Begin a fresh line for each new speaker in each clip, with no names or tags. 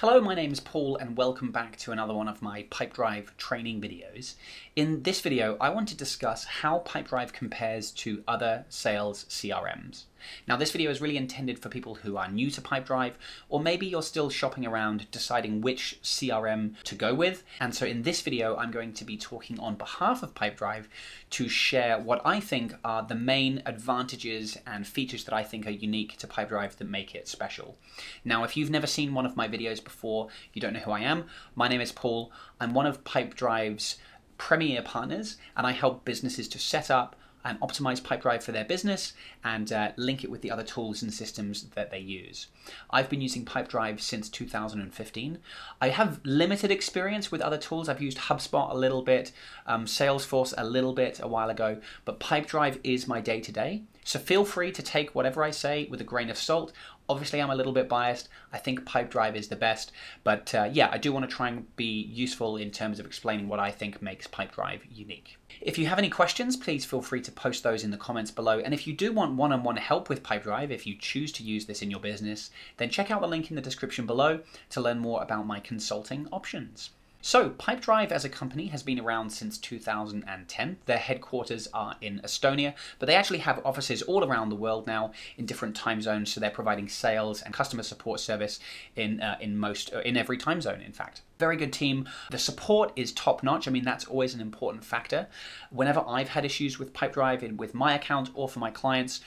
Hello, my name is Paul and welcome back to another one of my Pipedrive training videos. In this video, I want to discuss how Pipedrive compares to other sales CRMs. Now this video is really intended for people who are new to Pipedrive, or maybe you're still shopping around deciding which CRM to go with. And so in this video, I'm going to be talking on behalf of Pipedrive to share what I think are the main advantages and features that I think are unique to Pipedrive that make it special. Now, if you've never seen one of my videos before, you don't know who I am, my name is Paul. I'm one of Pipedrive's premier partners, and I help businesses to set up, and optimize Pipedrive for their business and uh, link it with the other tools and systems that they use. I've been using Pipedrive since 2015. I have limited experience with other tools. I've used HubSpot a little bit, um, Salesforce a little bit a while ago, but Pipedrive is my day to day. So feel free to take whatever I say with a grain of salt. Obviously, I'm a little bit biased. I think Pipedrive is the best, but uh, yeah, I do want to try and be useful in terms of explaining what I think makes Pipedrive unique. If you have any questions, please feel free to post those in the comments below. And if you do want one-on-one -on -one help with Pipedrive, if you choose to use this in your business, then check out the link in the description below to learn more about my consulting options. So, Pipedrive as a company has been around since 2010. Their headquarters are in Estonia, but they actually have offices all around the world now in different time zones. So they're providing sales and customer support service in uh, in most uh, in every time zone. In fact, very good team. The support is top notch. I mean, that's always an important factor. Whenever I've had issues with Pipedrive in, with my account or for my clients,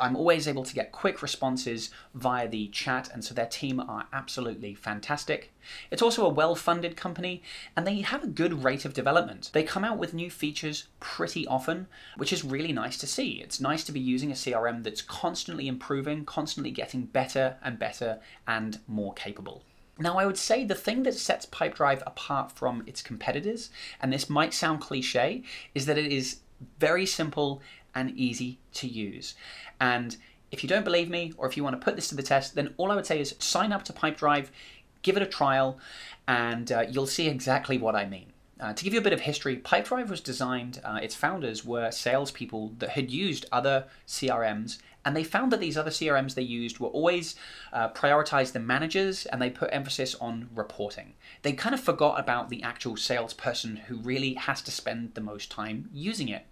I'm always able to get quick responses via the chat, and so their team are absolutely fantastic. It's also a well funded company, and they have a good rate of development. They come out with new features pretty often, which is really nice to see. It's nice to be using a CRM that's constantly improving, constantly getting better and better and more capable. Now, I would say the thing that sets Pipedrive apart from its competitors, and this might sound cliche, is that it is very simple and easy to use. And if you don't believe me, or if you want to put this to the test, then all I would say is sign up to Pipedrive, give it a trial, and uh, you'll see exactly what I mean. Uh, to give you a bit of history, Pipedrive was designed, uh, its founders were salespeople that had used other CRMs, and they found that these other CRMs they used were always uh, prioritized the managers and they put emphasis on reporting. They kind of forgot about the actual salesperson who really has to spend the most time using it.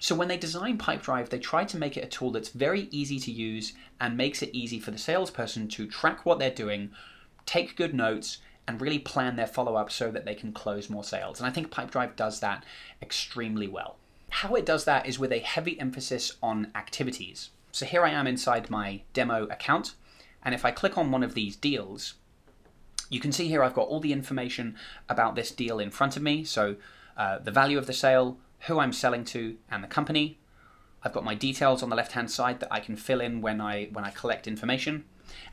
So when they design Pipedrive, they try to make it a tool that's very easy to use and makes it easy for the salesperson to track what they're doing, take good notes, and really plan their follow up so that they can close more sales. And I think Pipedrive does that extremely well. How it does that is with a heavy emphasis on activities. So here I am inside my demo account, and if I click on one of these deals, you can see here I've got all the information about this deal in front of me. So uh, the value of the sale, who I'm selling to, and the company. I've got my details on the left-hand side that I can fill in when I, when I collect information.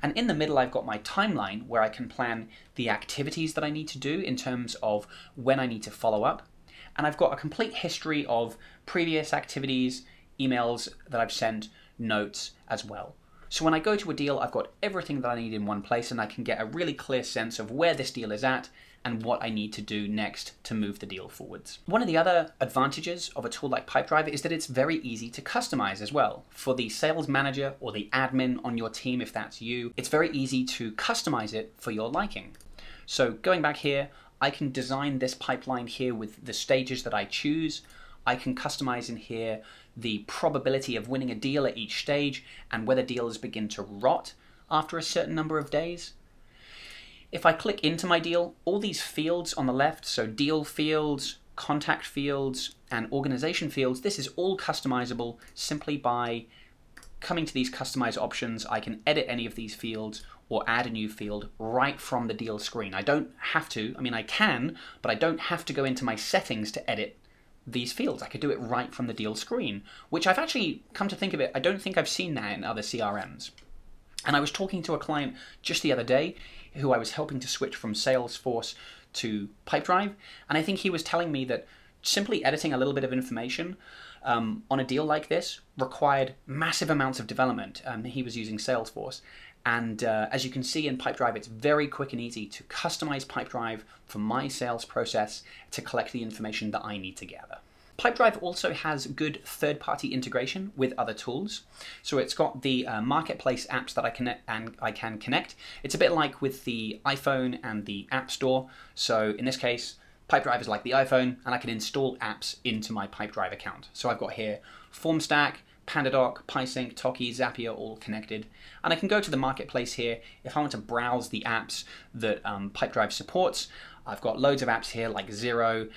And in the middle, I've got my timeline where I can plan the activities that I need to do in terms of when I need to follow up. And I've got a complete history of previous activities, emails that I've sent, notes as well. So when I go to a deal, I've got everything that I need in one place and I can get a really clear sense of where this deal is at and what I need to do next to move the deal forwards. One of the other advantages of a tool like Pipedrive is that it's very easy to customize as well. For the sales manager or the admin on your team, if that's you, it's very easy to customize it for your liking. So going back here, I can design this pipeline here with the stages that I choose. I can customize in here the probability of winning a deal at each stage and whether deals begin to rot after a certain number of days. If I click into my deal, all these fields on the left, so deal fields, contact fields, and organization fields, this is all customizable simply by coming to these customize options. I can edit any of these fields or add a new field right from the deal screen. I don't have to, I mean I can, but I don't have to go into my settings to edit these fields. I could do it right from the deal screen, which I've actually come to think of it, I don't think I've seen that in other CRMs. And I was talking to a client just the other day who I was helping to switch from Salesforce to Pipedrive, and I think he was telling me that simply editing a little bit of information um, on a deal like this required massive amounts of development. Um, he was using Salesforce. And uh, as you can see in Pipedrive, it's very quick and easy to customize Pipedrive for my sales process to collect the information that I need to gather. Pipedrive also has good third-party integration with other tools. So it's got the uh, marketplace apps that I connect and I can connect. It's a bit like with the iPhone and the App Store. So in this case, Pipedrive is like the iPhone, and I can install apps into my Pipedrive account. So I've got here FormStack, PandaDoc, PieSync, Toky, Zapier all connected. And I can go to the marketplace here if I want to browse the apps that um, Pipedrive supports. I've got loads of apps here like Xero,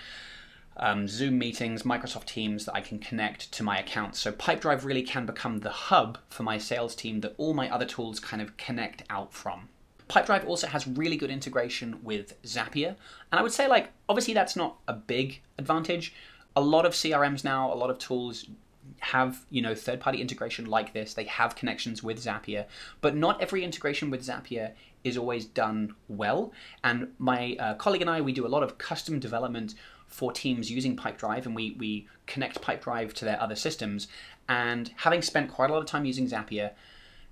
um, Zoom meetings, Microsoft Teams that I can connect to my account. So Pipedrive really can become the hub for my sales team that all my other tools kind of connect out from. Pipedrive also has really good integration with Zapier. And I would say, like, obviously that's not a big advantage. A lot of CRMs now, a lot of tools have you know third-party integration like this. They have connections with zapier. But not every integration with zapier is always done well. And my uh, colleague and i we do a lot of custom development for teams using pipedrive and we, we connect pipedrive to their other systems. And having spent quite a lot of time using zapier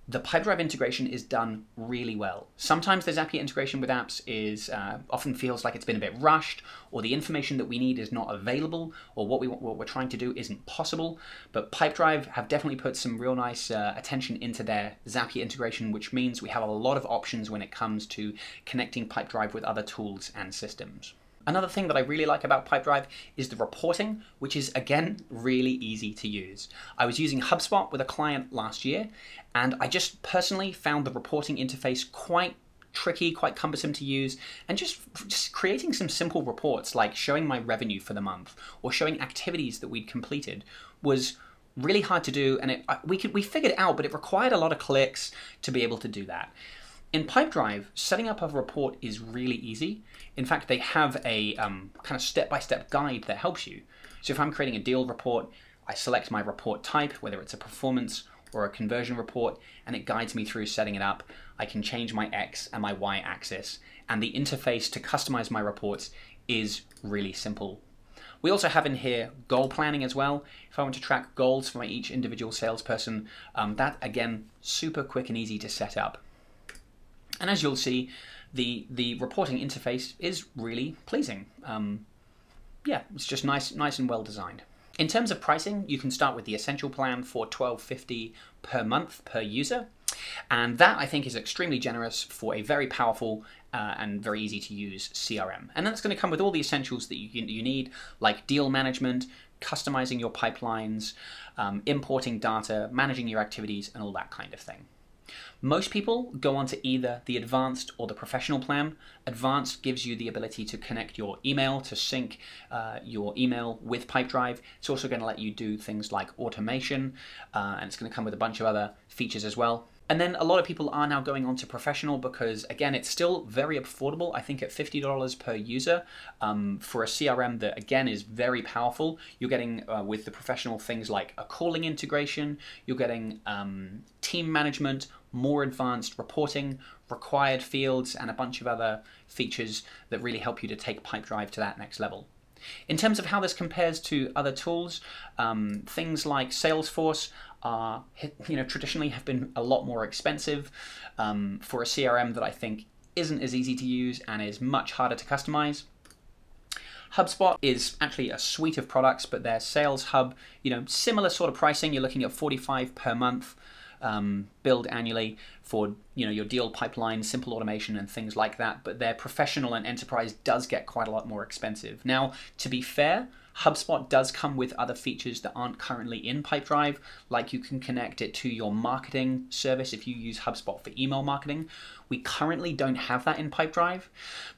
the Pipedrive integration is done really well. Sometimes the Zapier integration with apps is uh, often feels like it's been a bit rushed, or the information that we need is not available, or what we what we're trying to do isn't possible. But Pipedrive have definitely put some real nice uh, attention into their Zapier integration, which means we have a lot of options when it comes to connecting Pipedrive with other tools and systems. Another thing that I really like about Pipedrive is the reporting, which is again really easy to use. I was using HubSpot with a client last year, and I just personally found the reporting interface quite tricky, quite cumbersome to use, and just just creating some simple reports like showing my revenue for the month or showing activities that we'd completed was really hard to do, and it, we could we figured it out, but it required a lot of clicks to be able to do that. In Pipedrive, setting up a report is really easy. In fact, they have a um, kind of step-by-step guide that helps you. So if I'm creating a deal report, I select my report type, whether it's a performance or a conversion report, and it guides me through setting it up. I can change my X and my Y axis, and the interface to customize my reports is really simple. We also have in here goal planning as well. If I want to track goals for each individual salesperson, um, that again, super quick and easy to set up. And as you'll see, the the reporting interface is really pleasing. Um, yeah, it's just nice, nice and well designed. In terms of pricing, you can start with the essential plan for $12.50 per month per user. And that I think is extremely generous for a very powerful uh, and very easy to use CRM. And that's going to come with all the essentials that you, you need, like deal management, customizing your pipelines, um, importing data, managing your activities, and all that kind of thing. Most people go on to either the advanced or the professional plan. Advanced gives you the ability to connect your email, to sync uh, your email with Pipedrive. It's also going to let you do things like automation, uh, and it's going to come with a bunch of other features as well. And then a lot of people are now going on to professional because, again, it's still very affordable. I think at $50 per user um, for a CRM that, again, is very powerful. You're getting uh, with the professional things like a calling integration, you're getting um, team management, more advanced reporting, required fields, and a bunch of other features that really help you to take Pipedrive to that next level. In terms of how this compares to other tools, um, things like Salesforce are, you know, traditionally have been a lot more expensive um, for a CRM that I think isn't as easy to use and is much harder to customize. HubSpot is actually a suite of products, but their Sales Hub, you know, similar sort of pricing. You're looking at 45 per month um, billed annually for you know your deal pipeline, simple automation, and things like that. But their professional and enterprise does get quite a lot more expensive. Now, to be fair, HubSpot does come with other features that aren't currently in Pipedrive, like you can connect it to your marketing service if you use HubSpot for email marketing. We currently don't have that in Pipedrive,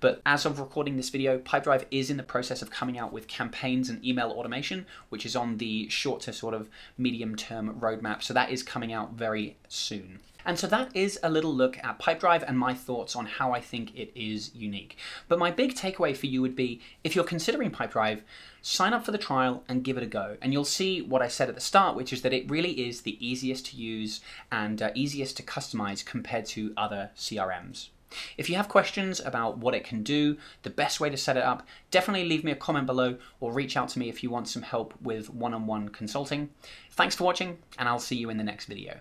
but as of recording this video, Pipedrive is in the process of coming out with campaigns and email automation, which is on the short to sort of medium term roadmap. So that is coming out very soon. And so that is a little look at Pipedrive and my thoughts on how I think it is unique. But my big takeaway for you would be if you're considering Pipedrive, sign up for the trial and give it a go. And you'll see what I said at the start, which is that it really is the easiest to use and uh, easiest to customize compared to other CRMs. If you have questions about what it can do, the best way to set it up, definitely leave me a comment below or reach out to me if you want some help with one-on-one -on -one consulting. Thanks for watching and I'll see you in the next video.